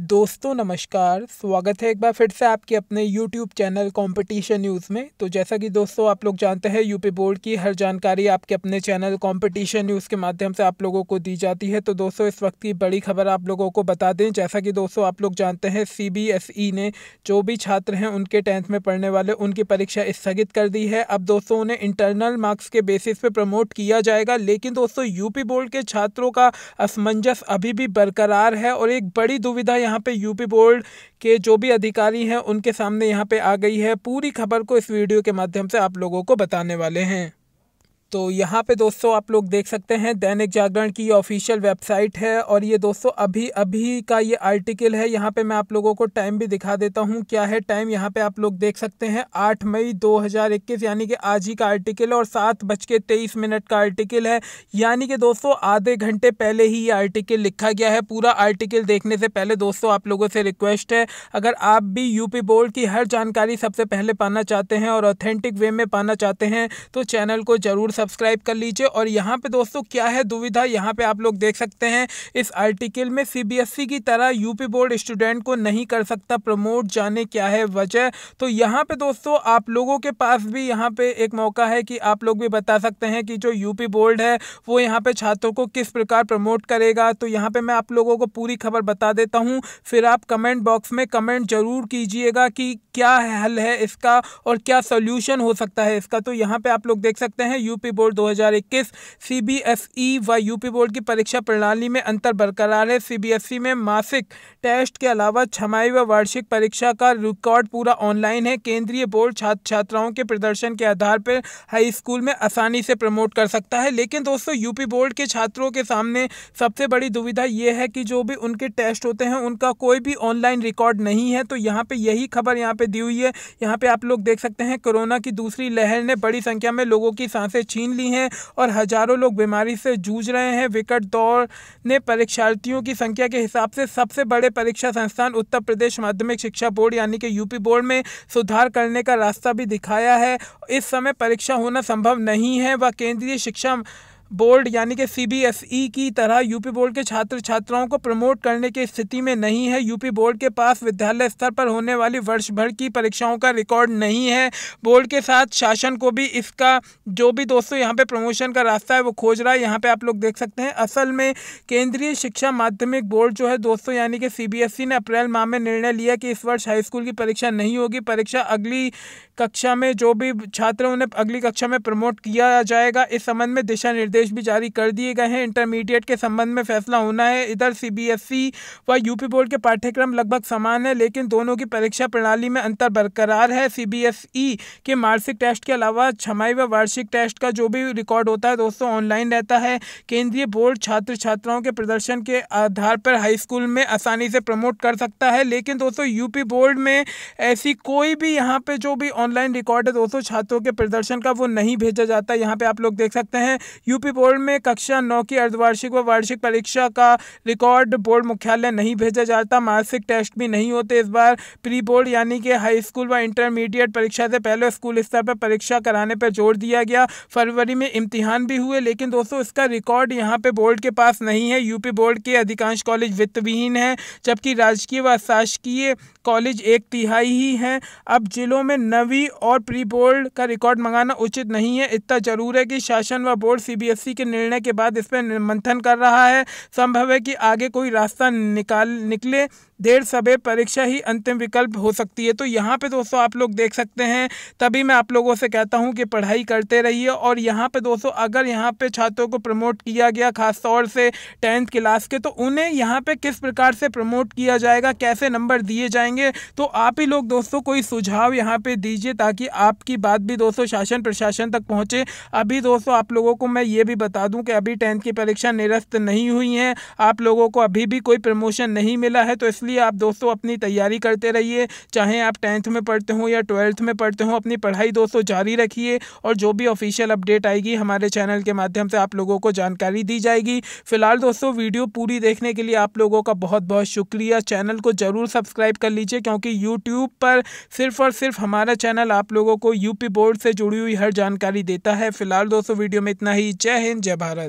दोस्तों, नमस्कार। स्वागत है एक बार फिर से आपके अपने YouTube चैनल कंपटीशन न्यूज़ में। तो जैसा कि दोस्तों, आप लोग जानते हैं यूपी बोर्ड की हर जानकारी आपके अपने चैनल कंपटीशन न्यूज़ के माध्यम से आप लोगों को दी जाती है। तो दोस्तों, इस वक्त की बड़ी खबर आप लोगों को बता दें। जैसा कि दोस्तों, आप लोग जानते हैं CBSE ने जो भी छात्र हैं, उनके टेंथ में पढ़ने वाले, उनकी परीक्षा स्थगित कर दी है। अब दोस्तों, उन्हें इंटरनल मार्क्स के बेसिस पर प्रमोट किया जाएगा। लेकिन दोस्तों यूपी बोर्ड के छात्रों का असमंजस अभी भी बरकरार है और एक बड़ी दुविधा यहाँ पे यूपी बोर्ड के जो भी अधिकारी हैं, उनके सामने यहाँ पे आ गई है। पूरी खबर को इस वीडियो के माध्यम से आप लोगों को बताने वाले हैं। तो यहाँ पे दोस्तों आप लोग देख सकते हैं, दैनिक जागरण की ऑफिशियल वेबसाइट है और ये दोस्तों अभी अभी का ये आर्टिकल है। यहाँ पे मैं आप लोगों को टाइम भी दिखा देता हूँ, क्या है टाइम। यहाँ पे आप लोग देख सकते हैं, आठ मई 2021 यानी कि आज ही का आर्टिकल और सात बज के तेईस मिनट का आर्टिकल है। यानी कि दोस्तों आधे घंटे पहले ही ये आर्टिकल लिखा गया है। पूरा आर्टिकल देखने से पहले दोस्तों आप लोगों से रिक्वेस्ट है, अगर आप भी यूपी बोर्ड की हर जानकारी सबसे पहले पाना चाहते हैं और ऑथेंटिक वे में पाना चाहते हैं तो चैनल को ज़रूर सब्सक्राइब कर लीजिए। और यहाँ पे दोस्तों क्या है दुविधा? यहाँ पे आप लोग देख सकते हैं, इस आर्टिकल में सीबीएसई की तरह यूपी बोर्ड स्टूडेंट को नहीं कर सकता प्रमोट जाने क्या है वजह? तो यहाँ पे दोस्तों आप लोगों के पास भी यहाँ पे एक मौका है कि आप लोग भी बता सकते हैं कि जो यूपी बोर्ड है, वो यहाँ पे छात्रों को किस प्रकार प्रमोट करेगा। तो यहाँ पे मैं आप लोगों को पूरी खबर बता देता हूँ। फिर आप कमेंट बॉक्स में कमेंट ज़रूर कीजिएगा कि क्या हल है इसका और क्या सोल्यूशन हो सकता है इसका। तो यहाँ पे आप लोग देख सकते हैं यूपी बोर्ड 2021 सीबीएसई व यूपी बोर्ड की परीक्षा प्रणाली में अंतर बरकरार है। सीबीएसई में मासिक टेस्ट के अलावा छमाई व वार्षिक परीक्षा का रिकॉर्ड पूरा ऑनलाइन है। केंद्रीय बोर्ड छात्र छात्राओं के प्रदर्शन के आधार पर हाई स्कूल में आसानी से प्रमोट कर सकता है। लेकिन दोस्तों, यूपी बोर्ड के छात्रों के सामने सबसे बड़ी दुविधा ये है कि जो भी उनके टेस्ट होते हैं, उनका कोई भी ऑनलाइन रिकॉर्ड नहीं है। तो यहाँ पे यही खबर यहाँ पे दी हुई है। यहाँ पे आप लोग देख सकते हैं, कोरोना की दूसरी लहर ने बड़ी संख्या में लोगों की साँसें छीन ली हैं और हज़ारों लोग बीमारी से जूझ रहे हैं। विकट दौर ने परीक्षार्थियों की संख्या के हिसाब से सबसे बड़े परीक्षा संस्थान उत्तर प्रदेश माध्यमिक शिक्षा बोर्ड यानी कि यूपी बोर्ड में सुधार करने का रास्ता भी दिखाया है। इस समय परीक्षा होना संभव नहीं है। व केंद्रीय शिक्षा बोर्ड यानी कि सीबीएसई की तरह यूपी बोर्ड के छात्र छात्राओं को प्रमोट करने की स्थिति में नहीं है। यूपी बोर्ड के पास विद्यालय स्तर पर होने वाली वर्ष भर की परीक्षाओं का रिकॉर्ड नहीं है। बोर्ड के साथ शासन को भी इसका जो भी दोस्तों यहाँ पे प्रमोशन का रास्ता है वो खोज रहा है। यहाँ पे आप लोग देख सकते हैं, असल में केंद्रीय शिक्षा माध्यमिक बोर्ड जो है दोस्तों यानी कि सीबीएसई ने अप्रैल माह में निर्णय लिया कि इस वर्ष हाईस्कूल की परीक्षा नहीं होगी। परीक्षा अगली कक्षा में जो भी छात्र उन्हें अगली कक्षा में प्रमोट किया जाएगा। इस संबंध में दिशा निर्देश निर्देश भी जारी कर दिए गए हैं। इंटरमीडिएट के संबंध में फैसला होना है। इधर सीबीएसई व यूपी बोर्ड के पाठ्यक्रम लगभग समान है, लेकिन दोनों की परीक्षा प्रणाली में अंतर बरकरार है। सीबीएसई के मार्सिक टेस्ट के अलावा छमाई व वार्षिक टेस्ट का जो भी रिकॉर्ड होता है, दोस्तों, ऑनलाइन रहता है। केंद्रीय बोर्ड छात्र छात्राओं के प्रदर्शन के आधार पर हाई स्कूल में आसानी से प्रमोट कर सकता है। लेकिन दोस्तों यूपी बोर्ड में ऐसी कोई भी यहाँ पे जो भी ऑनलाइन रिकॉर्ड है, दोस्तों, छात्रों के प्रदर्शन का वो नहीं भेजा जाता। यहाँ पे आप लोग देख सकते हैं यूपी यूपी बोर्ड में कक्षा नौ की अर्धवार्षिक व वार्षिक परीक्षा का रिकॉर्ड बोर्ड मुख्यालय नहीं भेजा जाता, मासिक टेस्ट भी नहीं होते। इस बार प्री बोर्ड यानी कि हाई स्कूल व इंटरमीडिएट परीक्षा से पहले स्कूल स्तर पर परीक्षा कराने पर ज़ोर दिया गया। फरवरी में इम्तिहान भी हुए, लेकिन दोस्तों इसका रिकॉर्ड यहाँ पे बोर्ड के पास नहीं है। यूपी बोर्ड के अधिकांश कॉलेज वित्तविहीन है, जबकि राजकीय व शासकीय कॉलेज एक तिहाई ही हैं। अब जिलों में नवी और प्री बोर्ड का रिकॉर्ड मंगाना उचित नहीं है। इतना ज़रूर है कि शासन व बोर्ड सीबीएस यूपीएससी के निर्णय के बाद इस पर मंथन कर रहा है। संभव है कि आगे कोई रास्ता निकाल निकले। देर सवेर परीक्षा ही अंतिम विकल्प हो सकती है। तो यहाँ पे दोस्तों आप लोग देख सकते हैं। तभी मैं आप लोगों से कहता हूँ कि पढ़ाई करते रहिए। और यहाँ पे दोस्तों अगर यहाँ पे छात्रों को प्रमोट किया गया खास तौर से टेंथ क्लास के तो उन्हें यहाँ पे किस प्रकार से प्रमोट किया जाएगा? कैसे नंबर दिए जाएँगे? तो आप ही लोग दोस्तों कोई सुझाव यहाँ पे दीजिए ताकि आपकी बात भी दोस्तों शासन प्रशासन तक पहुँचे। अभी दोस्तों आप लोगों को मैं ये भी बता दूँ कि अभी टेंथ की परीक्षा निरस्त नहीं हुई है, आप लोगों को अभी भी कोई प्रमोशन नहीं मिला है तो इसलिए आप दोस्तों अपनी तैयारी करते रहिए, चाहे आप टेंथ में पढ़ते हो या ट्वेल्थ में पढ़ते हो, अपनी पढ़ाई दोस्तों जारी रखिए और जो भी ऑफिशियल अपडेट आएगी हमारे चैनल के माध्यम से आप लोगों को जानकारी दी जाएगी। फ़िलहाल दोस्तों वीडियो पूरी देखने के लिए आप लोगों का बहुत बहुत शुक्रिया। चैनल को ज़रूर सब्सक्राइब कर लीजिए। क्योंकि यूट्यूब पर सिर्फ़ और सिर्फ़ हमारा चैनल आप लोगों को यूपी बोर्ड से जुड़ी हुई हर जानकारी देता है। फ़िलहाल दोस्तों, वीडियो में इतना ही। जय हिंद, जय भारत।